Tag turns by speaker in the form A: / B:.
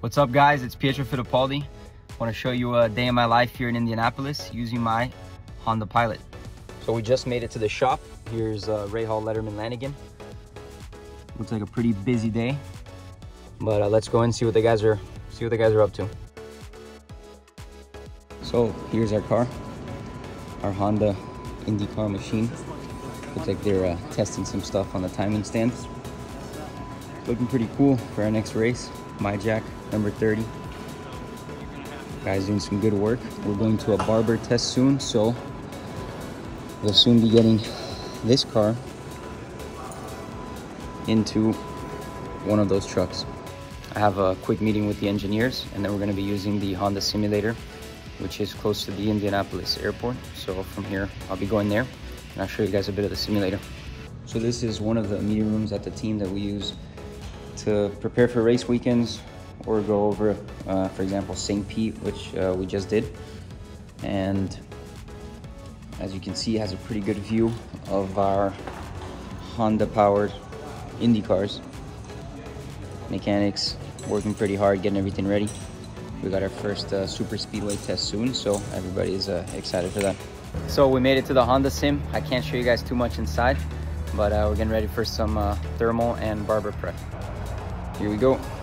A: What's up guys, it's Pietro Fittipaldi. I want to show you a day in my life here in Indianapolis using my Honda Pilot. So we just made it to the shop. Here's uh, Rahal, Letterman Lanigan. Looks like a pretty busy day, but uh, let's go and see what the guys are see what the guys are up to. So here's our car, our Honda IndyCar machine. Looks like they're uh, testing some stuff on the timing stand. Looking pretty cool for our next race. My Jack number 30. Guys doing some good work. We're going to a Barber test soon, so we'll soon be getting this car into one of those trucks. I have a quick meeting with the engineers and then we're going to be using the Honda simulator which is close to the Indianapolis airport. So from here, I'll be going there and I'll show you guys a bit of the simulator. So this is one of the meeting rooms at the team that we use to prepare for race weekends or go over, uh, for example, St. Pete, which uh, we just did. And as you can see, it has a pretty good view of our Honda-powered Indy cars. Mechanics working pretty hard, getting everything ready. We got our first uh, super speedway test soon, so everybody is uh, excited for that. So we made it to the Honda Sim. I can't show you guys too much inside, but uh, we're getting ready for some uh, Thermal and Barber prep. Here we go.